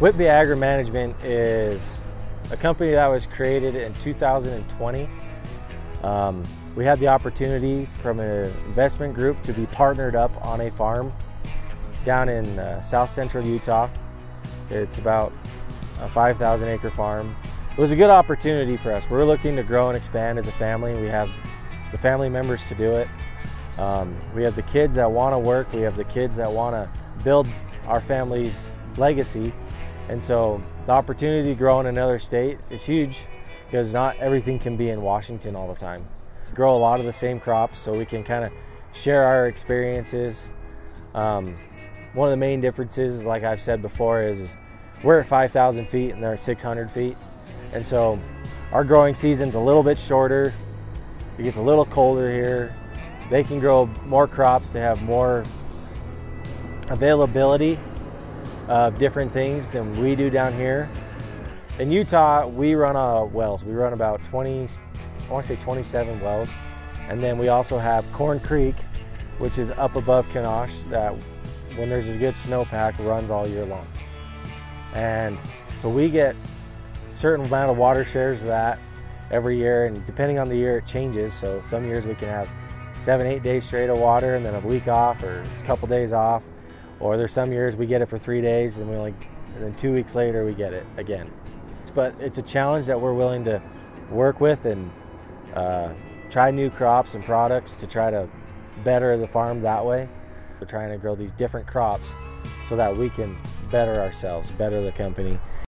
Whitby Agri Management is a company that was created in 2020. Um, we had the opportunity from an investment group to be partnered up on a farm down in uh, south central Utah. It's about a 5,000 acre farm. It was a good opportunity for us. We're looking to grow and expand as a family. We have the family members to do it. Um, we have the kids that want to work. We have the kids that want to build our family's legacy. And so the opportunity to grow in another state is huge because not everything can be in Washington all the time. Grow a lot of the same crops so we can kind of share our experiences. Um, one of the main differences, like I've said before, is, is we're at 5,000 feet and they're at 600 feet. And so our growing season's a little bit shorter. It gets a little colder here. They can grow more crops. They have more availability of different things than we do down here. In Utah, we run uh, wells. We run about 20, I want to say 27 wells. And then we also have Corn Creek, which is up above Kanosh, that when there's a good snowpack runs all year long. And so we get certain amount of water shares of that every year and depending on the year it changes. So some years we can have seven, eight days straight of water and then a week off or a couple days off. Or there's some years we get it for three days and we like, and then two weeks later we get it again. But it's a challenge that we're willing to work with and uh, try new crops and products to try to better the farm that way. We're trying to grow these different crops so that we can better ourselves, better the company,